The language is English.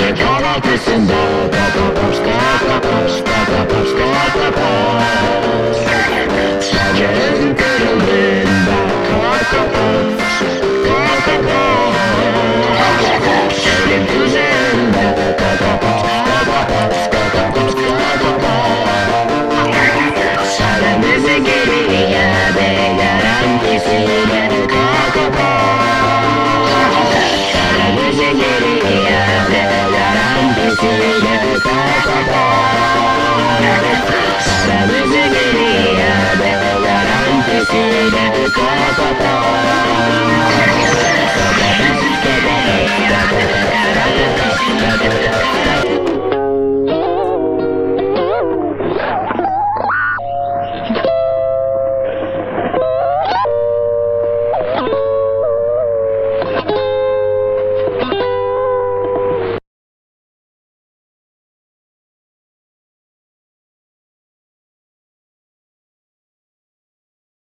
arkasında Kakapos kakapos kakapos kakapos Bacağın kırıldığında Kakapos kakapos Elin üzerinde Kakapos kakapos kakapos kakapos Aramızı geriye de garantisiyle こそ通る